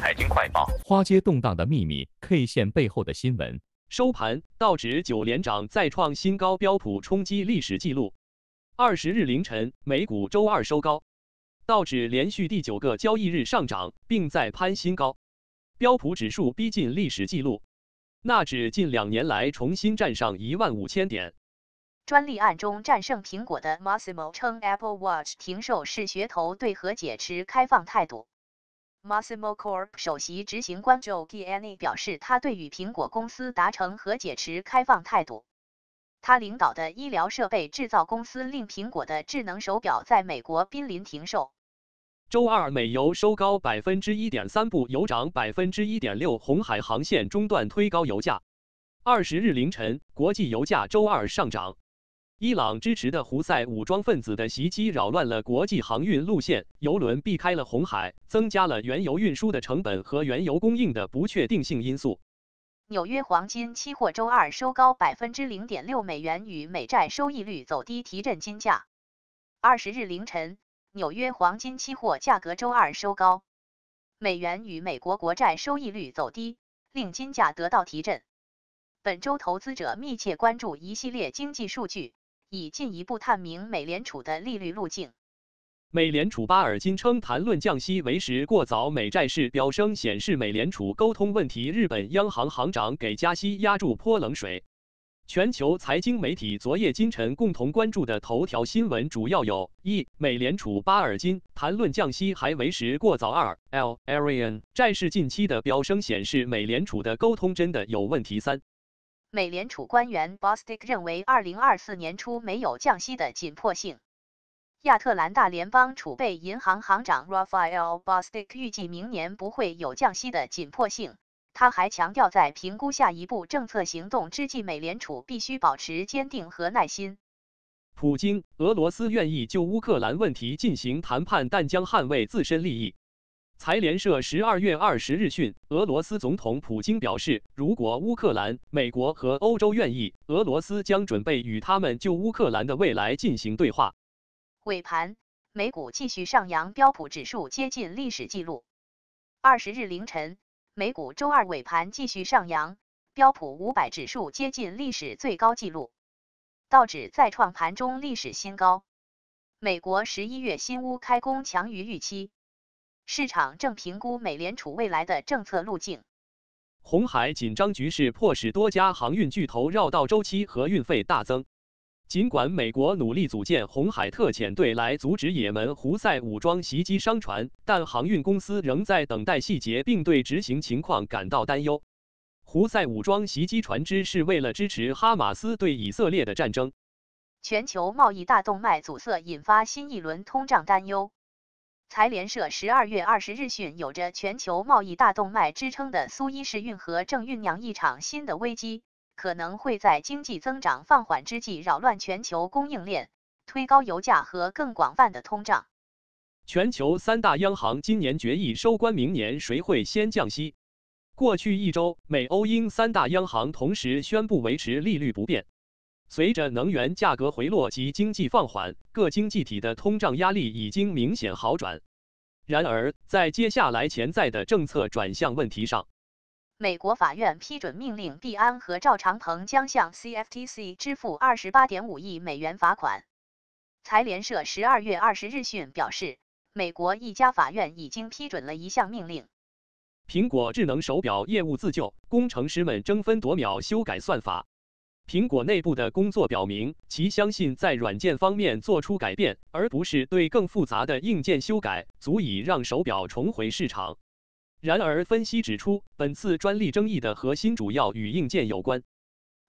财经快报：花街动荡的秘密，K 线背后的新闻。收盘，道指九连涨再创新高，标普冲击历史记录。二十日凌晨，美股周二收高，道指连续第九个交易日上涨，并再攀新高，标普指数逼近历史记录，纳指近两年来重新站上一万五千点。专利案中战胜苹果的 Massimo 称，Apple Watch 停售是噱头，对和解持开放态度。Massimo Corp 首席执行官 Joe Gianni 表示，他对与苹果公司达成和解持开放态度。他领导的医疗设备制造公司令苹果的智能手表在美国濒临停售。周二，美油收高百分之一点三，布油涨百分之一点六，红海航线中断推高油价。二十日凌晨，国际油价周二上涨。伊朗支持的胡塞武装分子的袭击扰乱了国际航运路线，油轮避开了红海，增加了原油运输的成本和原油供应的不确定性因素。纽约黄金期货周二收高百分之零点六，美元与美债收益率走低，提振金价。二十日凌晨，纽约黄金期货价格周二收高，美元与美国国债收益率走低，令金价得到提振。本周投资者密切关注一系列经济数据。以进一步探明美联储的利率路径。美联储巴尔金称，谈论降息为时过早。美债市飙升，显示美联储沟通问题。日本央行行长给加息压注泼冷水。全球财经媒体昨夜今晨共同关注的头条新闻主要有：一、美联储巴尔金谈论降息还为时过早；二、L Arian 债市近期的飙升显示美联储的沟通真的有问题；三。美联储官员 Bostic 认为，2024年初没有降息的紧迫性。亚特兰大联邦储备银行行长 Raphael Bostic 预计明年不会有降息的紧迫性。他还强调，在评估下一步政策行动之际，美联储必须保持坚定和耐心。普京，俄罗斯愿意就乌克兰问题进行谈判，但将捍卫自身利益。财联社十二月二十日讯，俄罗斯总统普京表示，如果乌克兰、美国和欧洲愿意，俄罗斯将准备与他们就乌克兰的未来进行对话。尾盘，美股继续上扬，标普指数接近历史记录。二十日凌晨，美股周二尾盘继续上扬，标普五百指数接近历史最高纪录，道指再创盘中历史新高。美国十一月新屋开工强于预期。市场正评估美联储未来的政策路径。红海紧张局势迫使多家航运巨头绕道周期和运费大增。尽管美国努力组建红海特遣队来阻止也门胡塞武装袭击商船，但航运公司仍在等待细节，并对执行情况感到担忧。胡塞武装袭击船只是为了支持哈马斯对以色列的战争。全球贸易大动脉阻塞引发新一轮通胀担忧。财联社十二月二十日讯，有着全球贸易大动脉之称的苏伊士运河正酝酿一场新的危机，可能会在经济增长放缓之际扰乱全球供应链，推高油价和更广泛的通胀。全球三大央行今年决议收官，明年谁会先降息？过去一周，美欧英三大央行同时宣布维持利率不变。随着能源价格回落及经济放缓，各经济体的通胀压力已经明显好转。然而，在接下来潜在的政策转向问题上，美国法院批准命令毕安和赵长鹏将向 CFTC 支付二十八点五亿美元罚款。财联社十二月二十日讯表示，美国一家法院已经批准了一项命令。苹果智能手表业务自救，工程师们争分夺秒修改算法。苹果内部的工作表明，其相信在软件方面做出改变，而不是对更复杂的硬件修改，足以让手表重回市场。然而，分析指出，本次专利争议的核心主要与硬件有关。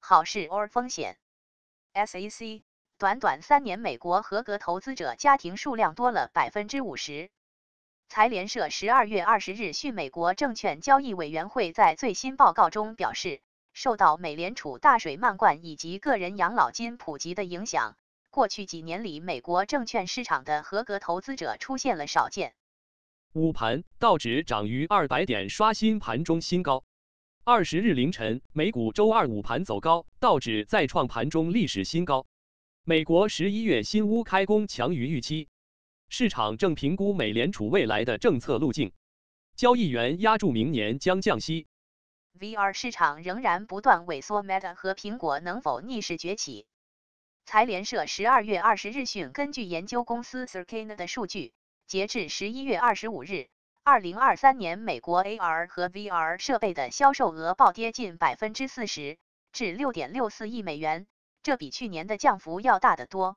好事 or 风险？SEC 短短三年，美国合格投资者家庭数量多了百分之五十。财联社十二月二十日讯，美国证券交易委员会在最新报告中表示。受到美联储大水漫灌以及个人养老金普及的影响，过去几年里，美国证券市场的合格投资者出现了少见。午盘，道指涨逾二百点，刷新盘中新高。二十日凌晨，美股周二午盘走高，道指再创盘中历史新高。美国十一月新屋开工强于预期，市场正评估美联储未来的政策路径。交易员压注明年将降息。VR 市场仍然不断萎缩，Meta 和苹果能否逆势崛起？财联社十二月二十日讯，根据研究公司 Circana 的数据，截至十一月二十五日，二零二三年美国 AR 和 VR 设备的销售额暴跌近百分之四十，至六点六四亿美元，这比去年的降幅要大得多。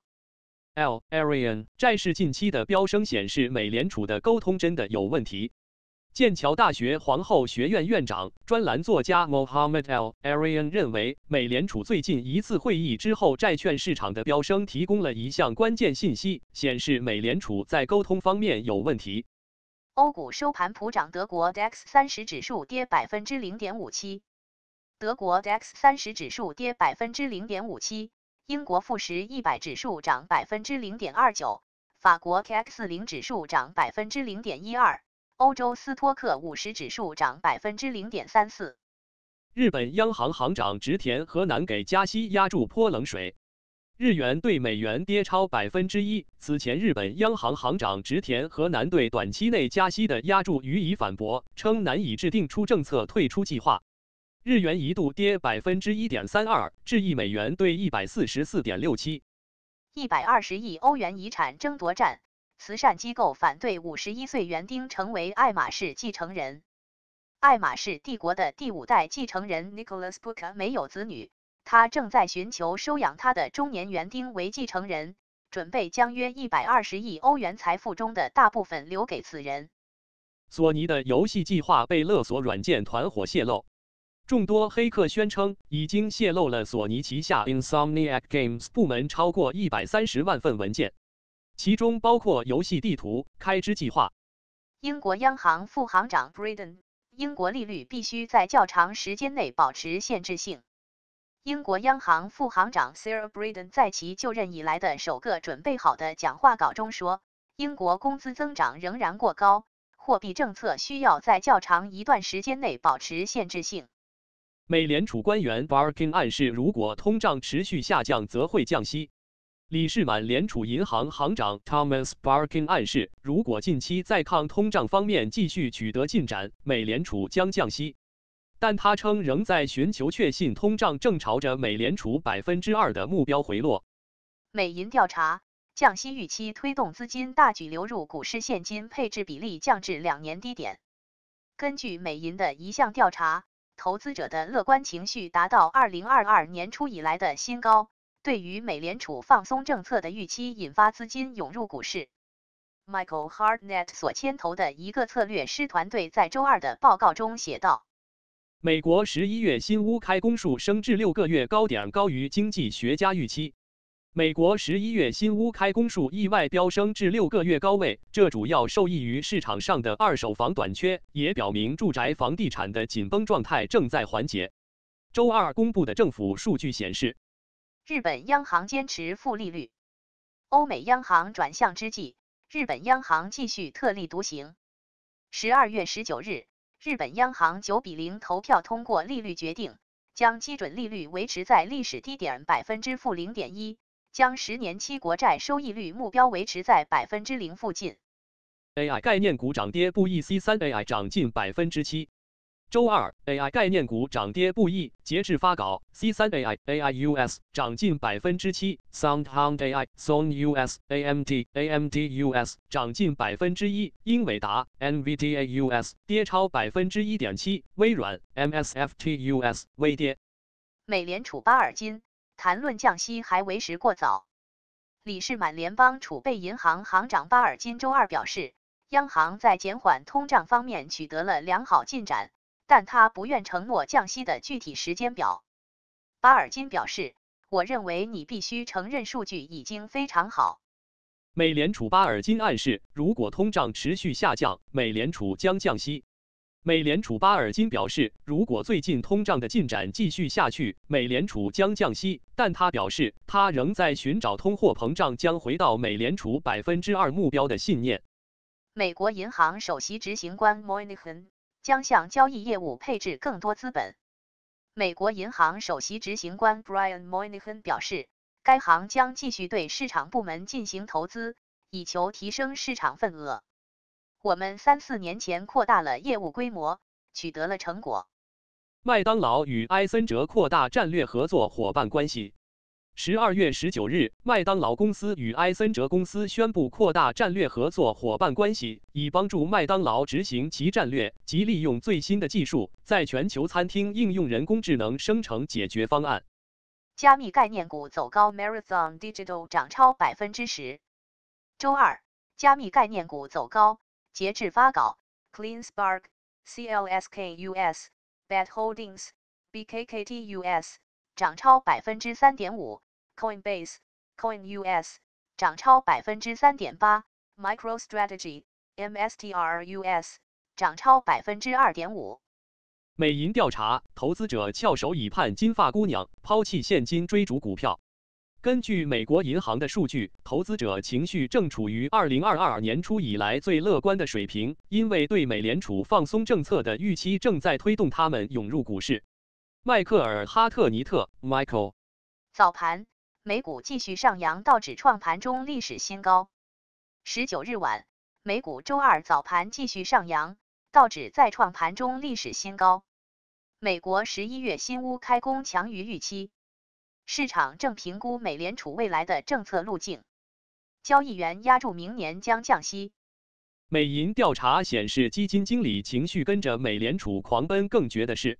L Arian 债市近期的飙升显示，美联储的沟通真的有问题。剑桥大学皇后学院院长、专栏作家 Mohammed Al Arian 认为，美联储最近一次会议之后，债券市场的飙升提供了一项关键信息，显示美联储在沟通方面有问题。欧股收盘普涨，德国 DAX 三十指数跌百分之零点五七，德国 DAX 三十指数跌百分之零点五七，英国富时一百指数涨百分之零点二九，法国 CAC 四零指数涨百分之零点一二。欧洲斯托克五十指数涨百分之零点三四。日本央行行长植田和南给加息压住泼冷水，日元对美元跌超百分之一。此前，日本央行行长植田和南对短期内加息的压注予以反驳，称难以制定出政策退出计划。日元一度跌百分之一点三二，至一美元兑一百四十四点六七。一百二十亿欧元遗产争夺战。慈善机构反对五十一岁园丁成为爱马仕继承人。爱马仕帝国的第五代继承人 Nicholas Booker 没有子女，他正在寻求收养他的中年园丁为继承人，准备将约一百二十亿欧元财富中的大部分留给此人。索尼的游戏计划被勒索软件团伙泄露，众多黑客宣称已经泄露了索尼旗下 Insomniac Games 部门超过一百三十万份文件。其中包括游戏地图开支计划。英国央行副行长 Braden，英国利率必须在较长时间内保持限制性。英国央行副行长 Sarah Braden 在其就任以来的首个准备好的讲话稿中说，英国工资增长仍然过高，货币政策需要在较长一段时间内保持限制性。美联储官员 Barkin 暗示，如果通胀持续下降，则会降息。李世满联储银行行长 Thomas Barkin 暗示，如果近期在抗通胀方面继续取得进展，美联储将降息。但他称仍在寻求确信通胀正朝着美联储百分之二的目标回落。美银调查，降息预期推动资金大举流入股市，现金配置比例降至两年低点。根据美银的一项调查，投资者的乐观情绪达到二零二二年初以来的新高。对于美联储放松政策的预期，引发资金涌入股市。Michael Hartnett 所牵头的一个策略师团队在周二的报告中写道：“美国十一月新屋开工数升至六个月高点，高于经济学家预期。美国十一月新屋开工数意外飙升至六个月高位，这主要受益于市场上的二手房短缺，也表明住宅房地产的紧绷状态正在缓解。”周二公布的政府数据显示。日本央行坚持负利率，欧美央行转向之际，日本央行继续特立独行。十二月十九日，日本央行九比零投票通过利率决定，将基准利率维持在历史低点百分之负零点一，将十年期国债收益率目标维持在百分之零附近。AI 概念股涨跌不一，C 三 AI 涨近百分之七。周二，AI 概念股涨跌不一。截至发稿，C3 AI、AIUS 涨近百分之七，SoundHound AI、SoundUS、AMD、AMDUS 涨近百分之一，英伟达、NVDAUS 跌超百分之一点七，微软、MSFTUS 微跌。美联储巴尔金谈论降息还为时过早。理事满联邦储备银行行长巴尔金周二表示，央行在减缓通胀方面取得了良好进展。但他不愿承诺降息的具体时间表。巴尔金表示：“我认为你必须承认数据已经非常好。”美联储巴尔金暗示，如果通胀持续下降，美联储将降息。美联储巴尔金表示，如果最近通胀的进展继续下去，美联储将降息。但他表示，他仍在寻找通货膨胀将回到美联储百分之二目标的信念。美国银行首席执行官 Moynihan。将向交易业务配置更多资本。美国银行首席执行官 Brian Moynihan 表示，该行将继续对市场部门进行投资，以求提升市场份额。我们三四年前扩大了业务规模，取得了成果。麦当劳与埃森哲扩大战略合作伙伴关系。十二月十九日，麦当劳公司与埃森哲公司宣布扩大战略合作伙伴关系，以帮助麦当劳执行其战略及利用最新的技术，在全球餐厅应用人工智能生成解决方案。加密概念股走高，Marathon Digital 涨超百分之十。周二，加密概念股走高。截至发稿，CleanSpark、CLSK US、Bat Holdings、BKKT US 涨超百分之三点五，Coinbase、Coin US 涨超百分之三点八，MicroStrategy、MSTR US 涨超百分之二点五。美银调查，投资者翘首以盼，金发姑娘抛弃现金追逐股票。根据美国银行的数据，投资者情绪正处于二零二二年初以来最乐观的水平，因为对美联储放松政策的预期正在推动他们涌入股市。迈克尔·哈特尼特 （Michael） 早盘，美股继续上扬，道指创盘中历史新高。十九日晚，美股周二早盘继续上扬，道指再创盘中历史新高。美国十一月新屋开工强于预期。市场正评估美联储未来的政策路径，交易员压住明年将降息。美银调查显示，基金经理情绪跟着美联储狂奔。更绝的是，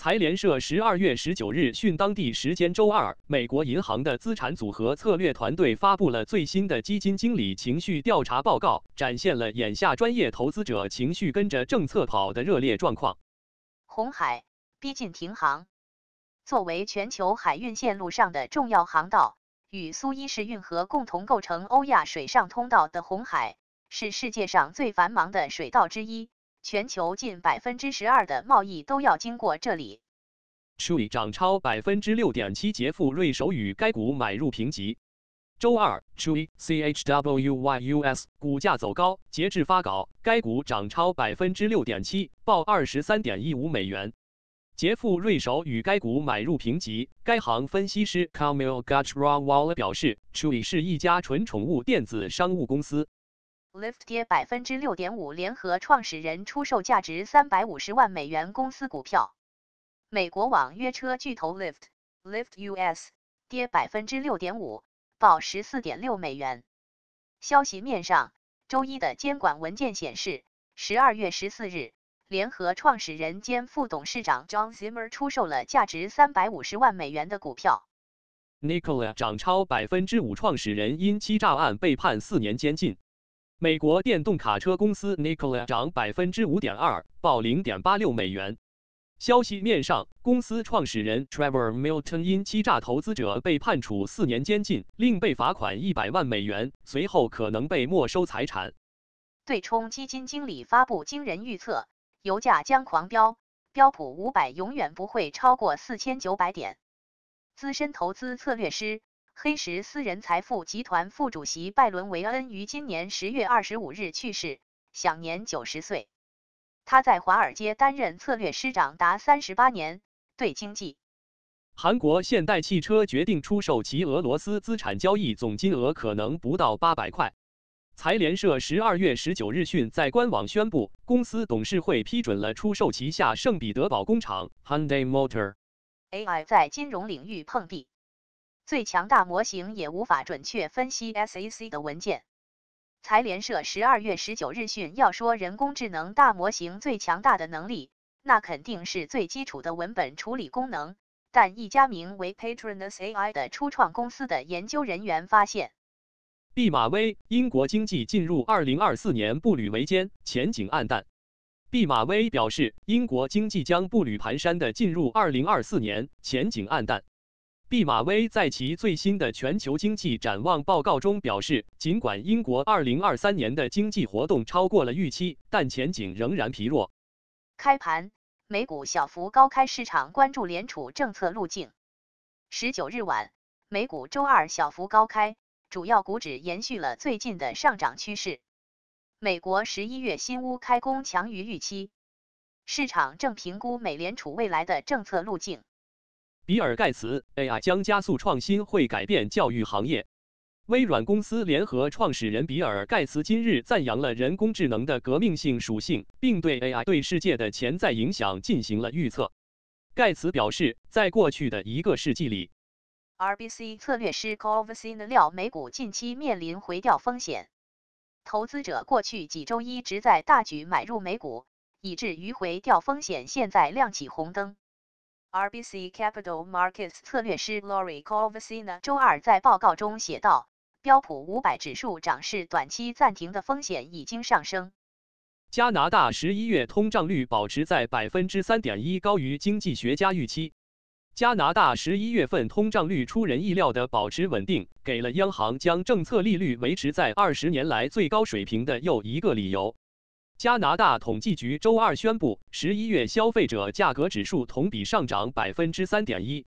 财联社十二月十九日讯当地时间周二，美国银行的资产组合策略团队发布了最新的基金经理情绪调查报告，展现了眼下专业投资者情绪跟着政策跑的热烈状况。红海逼近停航。作为全球海运线路上的重要航道，与苏伊士运河共同构成欧亚水上通道的红海，是世界上最繁忙的水道之一。全球近百分之十二的贸易都要经过这里。Chewy 涨超百分之六点七，杰富瑞手与该股买入评级。周二，Chewy C H W Y U S 股价走高，截至发稿，该股涨超百分之六点七，报二十三点一五美元。杰富瑞手与该股买入评级。该行分析师 Kamil Gachrawala 表示，Chewy 是一家纯宠物电子商务公司。Lyft 跌百分之六点五，联合创始人出售价值三百五十万美元公司股票。美国网约车巨头 Lyft Lyft US 跌百分之六点五，报十四点六美元。消息面上，周一的监管文件显示，十二月十四日。联合创始人兼副董事长 John Zimmer 出售了价值三百五十万美元的股票。Nikola 涨超百分之五，创始人因欺诈案被判四年监禁。美国电动卡车公司 Nikola 涨百分之五点二，报零点八六美元。消息面上，公司创始人 Trevor Milton 因欺诈投资者被判处四年监禁，另被罚款一百万美元，随后可能被没收财产。对冲基金经理发布惊人预测。油价将狂飙，标普五百永远不会超过四千九百点。资深投资策略师、黑石私人财富集团副主席拜伦·维恩于今年十月二十五日去世，享年九十岁。他在华尔街担任策略师长达三十八年，对经济。韩国现代汽车决定出售其俄罗斯资产，交易总金额可能不到八百块。财联社十二月十九日讯在官网宣布，公司董事会批准了出售旗下圣彼得堡工厂 Hyundai Motor。AI 在金融领域碰壁，最强大模型也无法准确分析 SEC 的文件。财联社十二月十九日讯要说人工智能大模型最强大的能力，那肯定是最基础的文本处理功能。但一家名为 Patronus AI 的初创公司的研究人员发现。毕马威，英国经济进入二零二四年步履维艰，前景暗淡。毕马威表示，英国经济将步履蹒跚地进入二零二四年，前景暗淡。毕马威在其最新的全球经济展望报告中表示，尽管英国二零二三年的经济活动超过了预期，但前景仍然疲弱。开盘，美股小幅高开，市场关注联储政策路径。十九日晚，美股周二小幅高开。主要股指延续了最近的上涨趋势。美国十一月新屋开工强于预期，市场正评估美联储未来的政策路径。比尔盖茨，AI 将加速创新，会改变教育行业。微软公司联合创始人比尔·盖茨今日赞扬了人工智能的革命性属性，并对 AI 对世界的潜在影响进行了预测。盖茨表示，在过去的一个世纪里，RBC 策略师 c o v c i n 料美股近期面临回调风险，投资者过去几周一直在大举买入美股，以至于回调风险现在亮起红灯。RBC Capital Markets 策略师 Lori c o v c i n 周二在报告中写道。标普五百指数涨势短期暂停的风险已经上升。加拿大十一月通胀率保持在百分之三点一，高于经济学家预期。加拿大十一月份通胀率出人意料的保持稳定，给了央行将政策利率维持在二十年来最高水平的又一个理由。加拿大统计局周二宣布，十一月消费者价格指数同比上涨百分之三点一。